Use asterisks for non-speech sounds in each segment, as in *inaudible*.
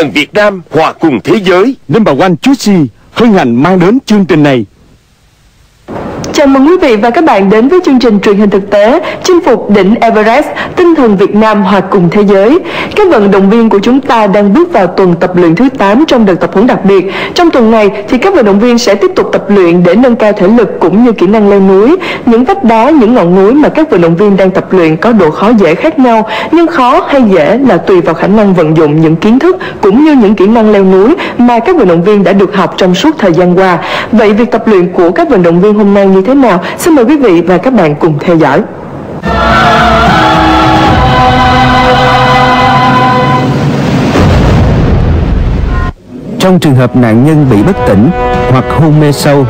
thần Việt Nam hòa cùng thế giới. Number chúa Juicy hân hạnh mang đến chương trình này. Chào mừng quý vị và các bạn đến với chương trình truyền hình thực tế Chinh phục đỉnh Everest, tinh thần Việt Nam hòa cùng thế giới. Các vận động viên của chúng ta đang bước vào tuần tập luyện thứ 8 trong đợt tập huấn đặc biệt. Trong tuần này thì các vận động viên sẽ tiếp tục tập luyện để nâng cao thể lực cũng như kỹ năng leo núi. Những vách đá, những ngọn núi mà các vận động viên đang tập luyện có độ khó dễ khác nhau, nhưng khó hay dễ là tùy vào khả năng vận dụng những kiến thức cũng như những kỹ năng leo núi mà các vận động viên đã được học trong suốt thời gian qua. Vậy việc tập luyện của các vận động viên hôm nay như thế nào? Xin mời quý vị và các bạn cùng theo dõi. Trong trường hợp nạn nhân bị bất tỉnh hoặc hôn mê sâu,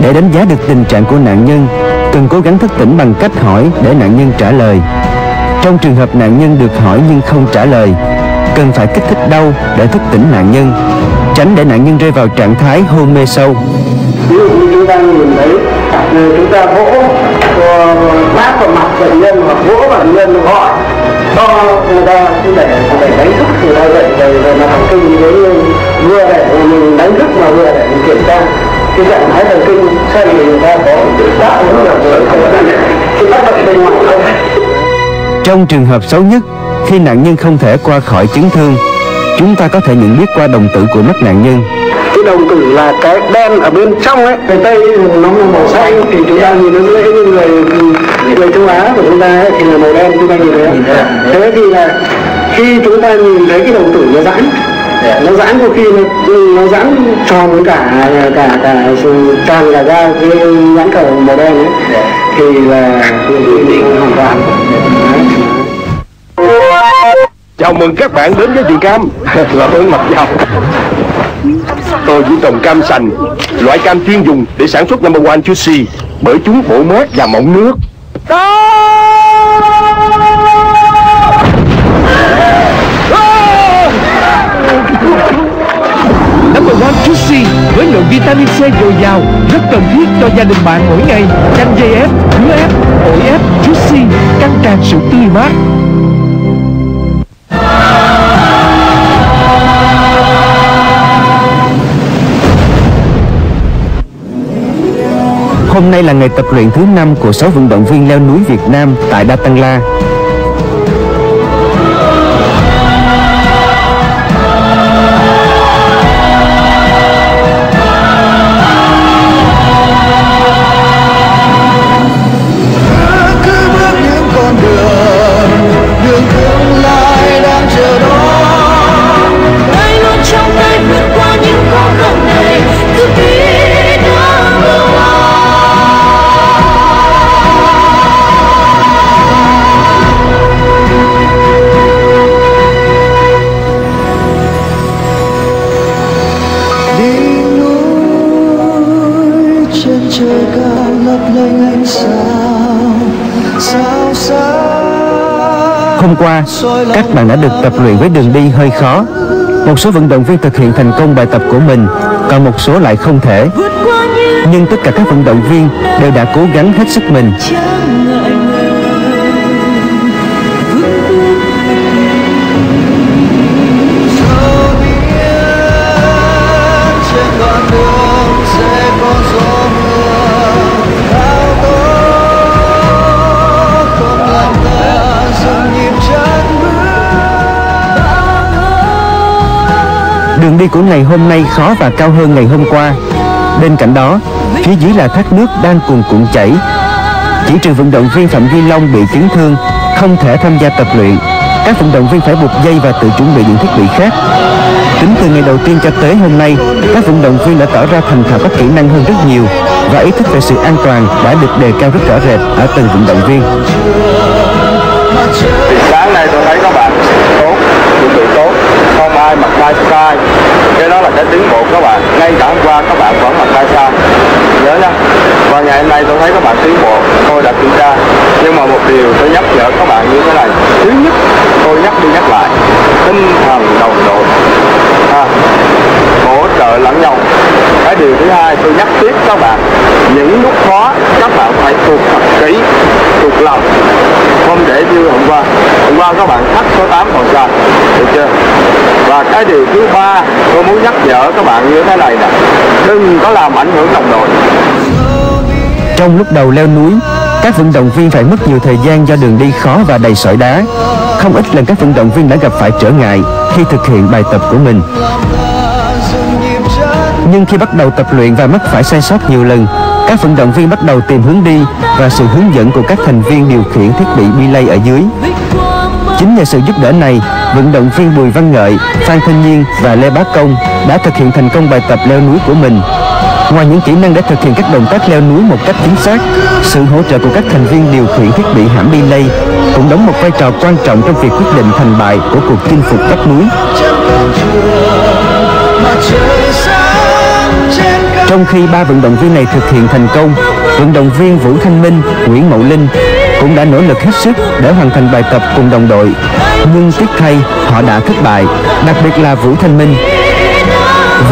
để đánh giá được tình trạng của nạn nhân, cần cố gắng thức tỉnh bằng cách hỏi để nạn nhân trả lời. Trong trường hợp nạn nhân được hỏi nhưng không trả lời, cần phải kích thích đau để thức tỉnh nạn nhân, tránh để nạn nhân rơi vào trạng thái hôn mê sâu. ví dụ như chúng ta nhìn thấy chúng ta vỗ ờ, bát vào mặt bệnh nhân hoặc vỗ vào bệnh nhân gọi to người ta để để đánh thức người ta dậy về về mặt thần kinh đấy vừa để mình đánh thức mà vừa để mình kiểm tra. Cái trạng thái thần kinh xem thì người ta có tác ứng nào là cái tác động bên ngoài không Trong trường hợp xấu nhất, khi nạn nhân không thể qua khỏi chấn thương, chúng ta có thể nhận biết qua đồng tử của mắt nạn nhân đồng tử là cái đen ở bên trong ấy. Cái tây nó là màu xanh thì chúng ta nhìn nó dễ như người người châu á của chúng ta ấy, thì là màu đen chúng ta nhìn thấy thế thì là khi chúng ta nhìn thấy cái đồng tử nó giãn nó giãn có khi nó, nó giãn tròn với cả cả cả tràn cả ra cái giãn cầu màu đen ấy. Thì là định hoàn toàn. Chào mừng các bạn đến với vườn cam *laughs* là tôi Mập Dầu Tôi chỉ trồng cam sành Loại cam chuyên dùng để sản xuất number one juicy Bởi chúng bổ mát và mọng nước Number One Juicy với lượng vitamin C dồi dào rất cần thiết cho gia đình bạn mỗi ngày. Chanh dây ép, hứa ép, ổi ép, Juicy căng tràn sự tươi mát. Tập luyện thứ 5 của 6 vận động viên leo núi Việt Nam tại Đa Tăng La. Hôm qua, các bạn đã được tập luyện với đường đi hơi khó. Một số vận động viên thực hiện thành công bài tập của mình, còn một số lại không thể. Nhưng tất cả các vận động viên đều đã cố gắng hết sức mình. Đường đi của ngày hôm nay khó và cao hơn ngày hôm qua. Bên cạnh đó, phía dưới là thác nước đang cuồn cuộn chảy. Chỉ trừ vận động viên Phạm Duy Long bị chấn thương, không thể tham gia tập luyện. Các vận động viên phải buộc dây và tự chuẩn bị những thiết bị khác. Tính từ ngày đầu tiên cho tới hôm nay, các vận động viên đã tỏ ra thành thạo các kỹ năng hơn rất nhiều và ý thức về sự an toàn đã được đề cao rất rõ rệt ở từng vận động viên. thì sáng nay tôi thấy các bạn tốt chuẩn bị tốt không ai mặc vai sai cái đó là cái tiến bộ các bạn. Ngay cả hôm qua các bạn vẫn là sai sai. Nhớ nha và ngày hôm nay tôi thấy các bạn tiến bộ, tôi đã kiểm tra. Nhưng mà một điều tôi nhắc nhở các bạn như thế này. Thứ nhất tôi nhắc đi nhắc lại tinh thần đồng đội à, hỗ trợ lẫn nhau cái điều thứ hai tôi nhắc tiếp các bạn những lúc khó các bạn phải thuộc thật kỹ thuộc lòng không để như hôm qua hôm qua các bạn thắt số 8 còn sao được chưa và cái điều thứ ba tôi muốn nhắc nhở các bạn như thế này nè đừng có làm ảnh hưởng đồng đội Trong lúc đầu leo núi, các vận động viên phải mất nhiều thời gian do đường đi khó và đầy sỏi đá. Không ít lần các vận động viên đã gặp phải trở ngại khi thực hiện bài tập của mình. Nhưng khi bắt đầu tập luyện và mắc phải sai sót nhiều lần, các vận động viên bắt đầu tìm hướng đi và sự hướng dẫn của các thành viên điều khiển thiết bị relay ở dưới. Chính nhờ sự giúp đỡ này, vận động viên Bùi Văn Ngợi, Phan Thanh Nhiên và Lê Bá Công đã thực hiện thành công bài tập leo núi của mình. Ngoài những kỹ năng để thực hiện các động tác leo núi một cách chính xác, sự hỗ trợ của các thành viên điều khiển thiết bị hãm belay cũng đóng một vai trò quan trọng trong việc quyết định thành bại của cuộc chinh phục vách núi. Trong khi ba vận động viên này thực hiện thành công, vận động viên Vũ Thanh Minh, Nguyễn Mậu Linh cũng đã nỗ lực hết sức để hoàn thành bài tập cùng đồng đội. Nhưng tiếc thay, họ đã thất bại, đặc biệt là Vũ Thanh Minh.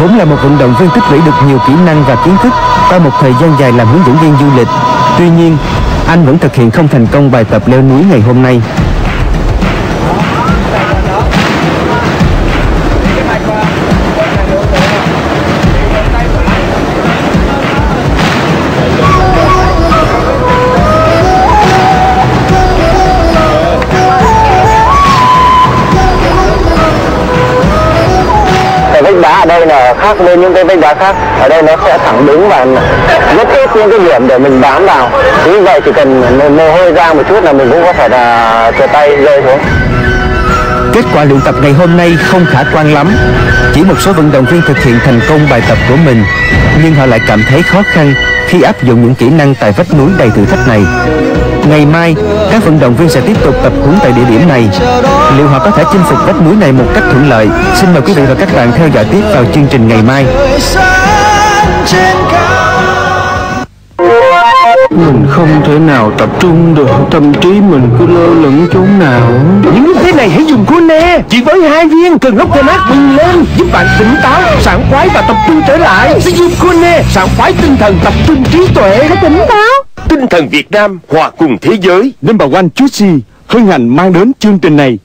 Vốn là một vận động viên tích lũy được nhiều kỹ năng và kiến thức qua một thời gian dài làm hướng dẫn viên du lịch. Tuy nhiên, anh vẫn thực hiện không thành công bài tập leo núi ngày hôm nay. Ở đây là khác với những cái vách đá khác ở đây nó sẽ thẳng đứng và rất ít những cái điểm để mình bám vào như vậy chỉ cần mồ- mồ hôi ra một chút là mình cũng có thể là trượt tay rơi xuống Kết quả luyện tập ngày hôm nay không khả quan lắm. Chỉ một số vận động viên thực hiện thành công bài tập của mình, nhưng họ lại cảm thấy khó khăn khi áp dụng những kỹ năng tại vách núi đầy thử thách này. Ngày mai, các vận động viên sẽ tiếp tục tập huấn tại địa điểm này. Liệu họ có thể chinh phục vách núi này một cách thuận lợi? Xin mời quý vị và các bạn theo dõi tiếp vào chương trình ngày mai. Mình không thể nào tập trung được Tâm trí mình cứ lơ lửng chỗ nào. Những lúc thế này hãy dùng Kone Chỉ với hai viên cần lúc mát bừng lên. Giúp bạn tỉnh táo, sảng khoái và tập trung trở lại. Sẽ dùng Kone sảng khoái tinh thần tập trung trí tuệ. Tỉnh táo Tinh thần Việt Nam hòa cùng thế giới. Number Chu Si hân hạnh mang đến chương trình này.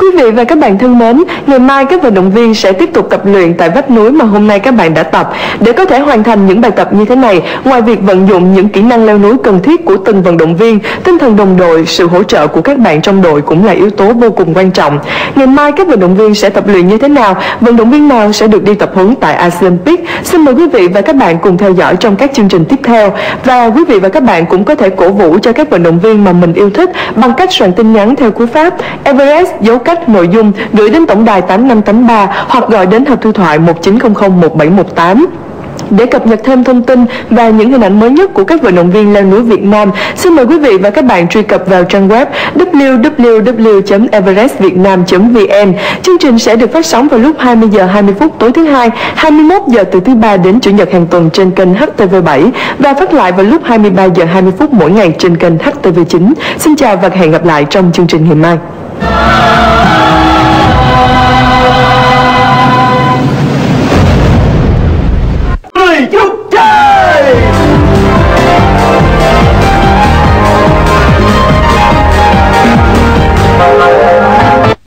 Quý vị và các bạn thân mến, ngày mai các vận động viên sẽ tiếp tục tập luyện tại vách núi mà hôm nay các bạn đã tập. Để có thể hoàn thành những bài tập như thế này, ngoài việc vận dụng những kỹ năng leo núi cần thiết của từng vận động viên, tinh thần đồng đội, sự hỗ trợ của các bạn trong đội cũng là yếu tố vô cùng quan trọng. Ngày mai các vận động viên sẽ tập luyện như thế nào? Vận động viên nào sẽ được đi tập huấn tại ASEAN Peak? Xin mời quý vị và các bạn cùng theo dõi trong các chương trình tiếp theo. Và quý vị và các bạn cũng có thể cổ vũ cho các vận động viên mà mình yêu thích bằng cách soạn tin nhắn theo cú pháp Everest dấu cách nội dung gửi đến tổng đài 8583 hoặc gọi đến hộp thư thoại 1900 1718. Để cập nhật thêm thông tin và những hình ảnh mới nhất của các vận động viên leo núi Việt Nam, xin mời quý vị và các bạn truy cập vào trang web www.everestvietnam.vn. Chương trình sẽ được phát sóng vào lúc 20 giờ 20 phút tối thứ hai, 21 giờ từ thứ ba đến chủ nhật hàng tuần trên kênh HTV7 và phát lại vào lúc 23 giờ 20 phút mỗi ngày trên kênh HTV9. Xin chào và hẹn gặp lại trong chương trình ngày mai.